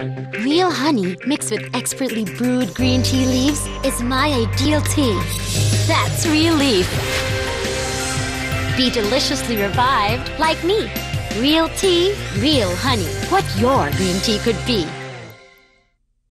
Real honey mixed with expertly brewed green tea leaves is my ideal tea. That's real leaf. Be deliciously revived like me. Real tea, real honey. What your green tea could be.